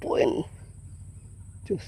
po yan. Diyos.